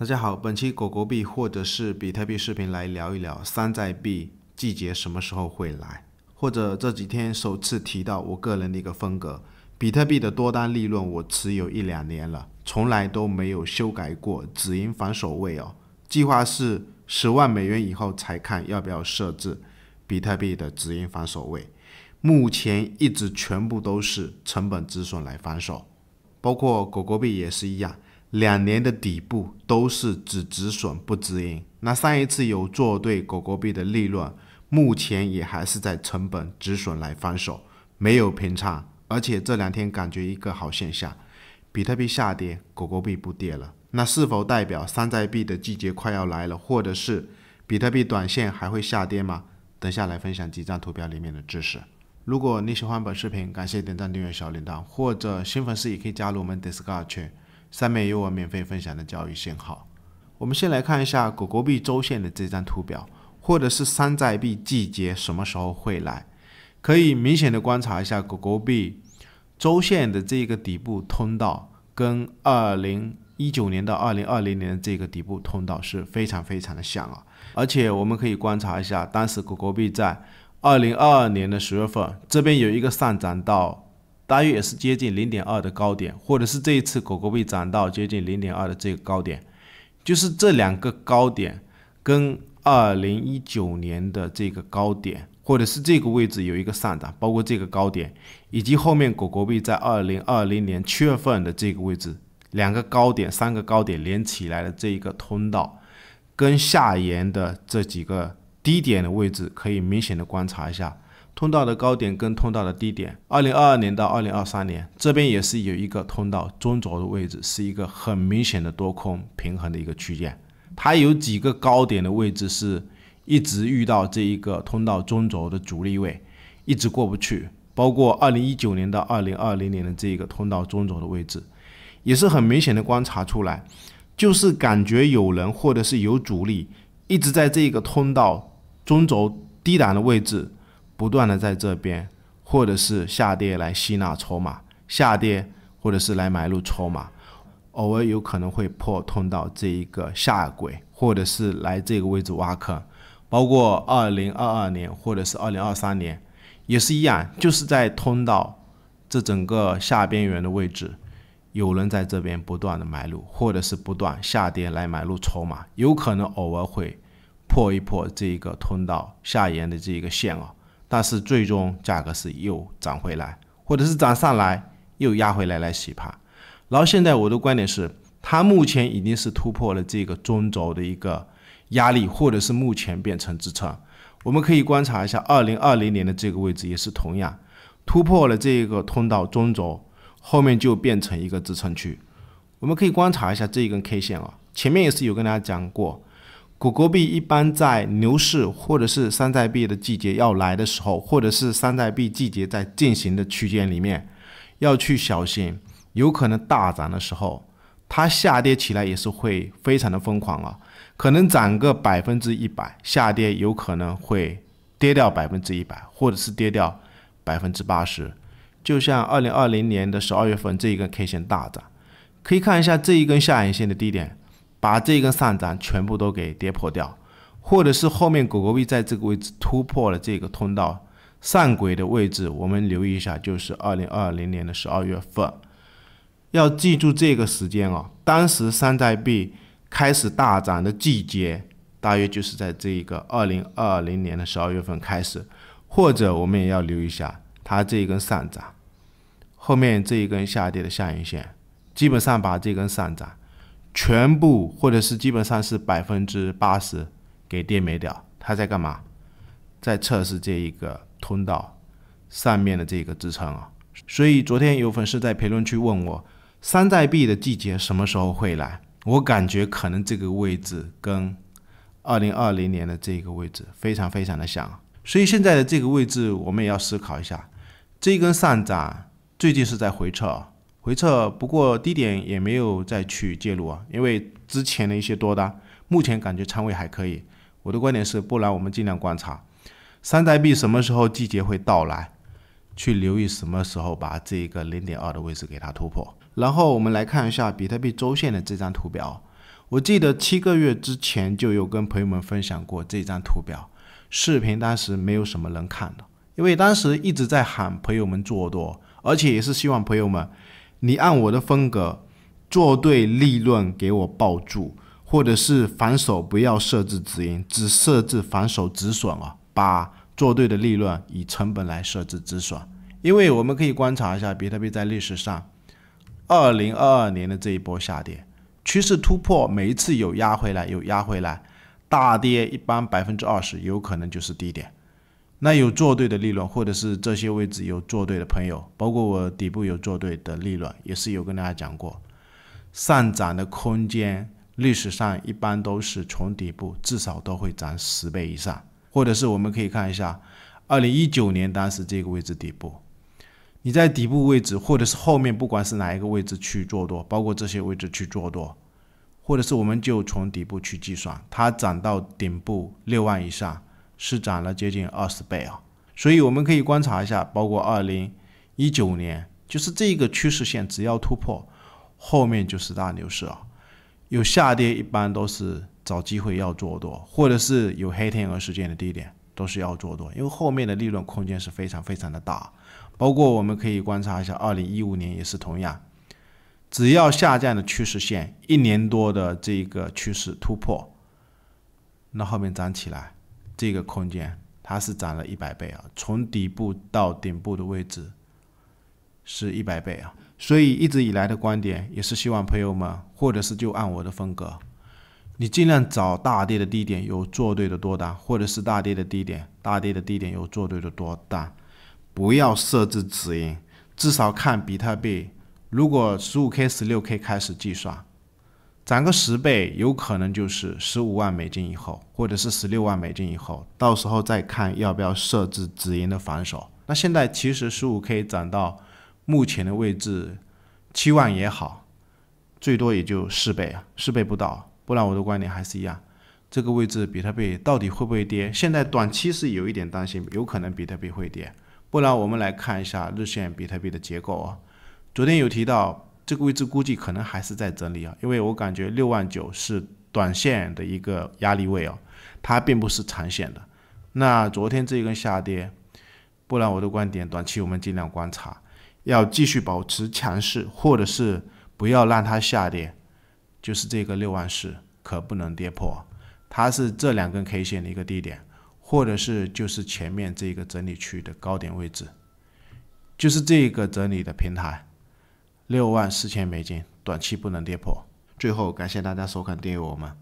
大家好，本期狗狗币或者是比特币视频来聊一聊山寨币季节什么时候会来，或者这几天首次提到我个人的一个风格，比特币的多单利润我持有一两年了，从来都没有修改过止盈反手位哦，计划是十万美元以后才看要不要设置比特币的止盈反手位，目前一直全部都是成本止损来反手，包括狗狗币也是一样。两年的底部都是只止损不止盈，那上一次有做对狗狗币的利润，目前也还是在成本止损来防守，没有平仓，而且这两天感觉一个好现象，比特币下跌，狗狗币不跌了，那是否代表山寨币的季节快要来了，或者是比特币短线还会下跌吗？等下来分享几张图表里面的知识。如果你喜欢本视频，感谢点赞、订阅、小铃铛，或者新粉丝也可以加入我们 Discord 群。上面有我免费分享的交易信号。我们先来看一下狗狗币周线的这张图表，或者是山寨币季节什么时候会来？可以明显的观察一下狗狗币周线的这个底部通道，跟二零一九年到二零二零年的这个底部通道是非常非常的像啊。而且我们可以观察一下，当时狗狗币在二零二二年的十月份，这边有一个上涨到。大约也是接近零点二的高点，或者是这一次狗狗币涨到接近零点二的这个高点，就是这两个高点跟二零一九年的这个高点，或者是这个位置有一个上涨，包括这个高点，以及后面狗狗币在二零二零年七月份的这个位置，两个高点、三个高点连起来的这一个通道，跟下沿的这几个低点的位置，可以明显的观察一下。通道的高点跟通道的低点，二零二二年到二零二三年这边也是有一个通道中轴的位置，是一个很明显的多空平衡的一个区间。它有几个高点的位置是一直遇到这一个通道中轴的阻力位，一直过不去。包括二零一九年到二零二零年的这一个通道中轴的位置，也是很明显的观察出来，就是感觉有人或者是有主力一直在这个通道中轴低档的位置。不断的在这边，或者是下跌来吸纳筹码，下跌或者是来买入筹码，偶尔有可能会破通道这一个下轨，或者是来这个位置挖坑，包括二零二二年或者是二零二三年也是一样，就是在通道这整个下边缘的位置，有人在这边不断的买入，或者是不断下跌来买入筹码，有可能偶尔会破一破这一个通道下沿的这一个线啊。但是最终价格是又涨回来，或者是涨上来又压回来来洗盘。然后现在我的观点是，它目前已经是突破了这个中轴的一个压力，或者是目前变成支撑。我们可以观察一下，二零二零年的这个位置也是同样突破了这个通道中轴，后面就变成一个支撑区。我们可以观察一下这一根 K 线啊，前面也是有跟大家讲过。狗狗币一般在牛市或者是山寨币的季节要来的时候，或者是山寨币季节在进行的区间里面，要去小心，有可能大涨的时候，它下跌起来也是会非常的疯狂啊，可能涨个百分之一百，下跌有可能会跌掉百分之一百，或者是跌掉百分之八十。就像二零二零年的十二月份这一根 K 线大涨，可以看一下这一根下影线的低点。把这根上涨全部都给跌破掉，或者是后面狗狗币在这个位置突破了这个通道上轨的位置，我们留意一下，就是二零二零年的十二月份，要记住这个时间哦。当时山寨币开始大涨的季节，大约就是在这个二零二零年的十二月份开始，或者我们也要留意一下它这一根上涨，后面这一根下跌的下影线，基本上把这根上涨。全部或者是基本上是百分之八十给电没掉，它在干嘛？在测试这一个通道上面的这个支撑啊。所以昨天有粉丝在评论区问我，山寨币的季节什么时候会来？我感觉可能这个位置跟二零二零年的这个位置非常非常的像。所以现在的这个位置我们也要思考一下，这根上涨最近是在回撤。回撤，不过低点也没有再去介入啊，因为之前的一些多单，目前感觉仓位还可以。我的观点是，不然我们尽量观察山寨币什么时候季节会到来，去留意什么时候把这个零点二的位置给它突破。然后我们来看一下比特币周线的这张图表，我记得七个月之前就有跟朋友们分享过这张图表，视频当时没有什么人看的，因为当时一直在喊朋友们做多，而且也是希望朋友们，你按我的风格做对利润给我抱住，或者是反手不要设置止盈，只设置反手止损啊，把做对的利润以成本来设置止损，因为我们可以观察一下比特币在历史上，二零二二年的这一波下跌。趋势突破，每一次有压回来，有压回来，大跌一般百分之二十，有可能就是低点。那有做对的利润，或者是这些位置有做对的朋友，包括我底部有做对的利润，也是有跟大家讲过，上涨的空间历史上一般都是从底部至少都会涨十倍以上，或者是我们可以看一下，二零一九年当时这个位置底部。你在底部位置，或者是后面，不管是哪一个位置去做多，包括这些位置去做多，或者是我们就从底部去计算，它涨到顶部六万以上，是涨了接近二十倍啊。所以我们可以观察一下，包括二零一九年，就是这个趋势线只要突破，后面就是大牛市啊。有下跌一般都是找机会要做多，或者是有黑天鹅事件的低点都是要做多，因为后面的利润空间是非常非常的大。包括我们可以观察一下，二零一五年也是同样，只要下降的趋势线一年多的这个趋势突破，那后面涨起来，这个空间它是涨了一百倍啊，从底部到顶部的位置是一百倍啊，所以一直以来的观点也是希望朋友们，或者是就按我的风格，你尽量找大跌的低点有做对的多单，或者是大跌的低点，大跌的低点有做对的多单。不要设置止盈，至少看比特币，如果十五 K、十六 K 开始计算，涨个十倍，有可能就是十五万美金以后，或者是十六万美金以后，到时候再看要不要设置止盈的防守。那现在其实十五 K 涨到目前的位置七万也好，最多也就四倍啊，四倍不到。不然我的观点还是一样，这个位置比特币到底会不会跌？现在短期是有一点担心，有可能比特币会跌。不然我们来看一下日线比特币的结构啊。昨天有提到这个位置估计可能还是在整理啊，因为我感觉六万九是短线的一个压力位哦，它并不是长线的。那昨天这一根下跌，不然我的观点，短期我们尽量观察，要继续保持强势，或者是不要让它下跌，就是这个六万四可不能跌破，它是这两根 K 线的一个低点。或者是就是前面这个整理区的高点位置，就是这个整理的平台，六万四千美金，短期不能跌破。最后感谢大家收看订阅我们。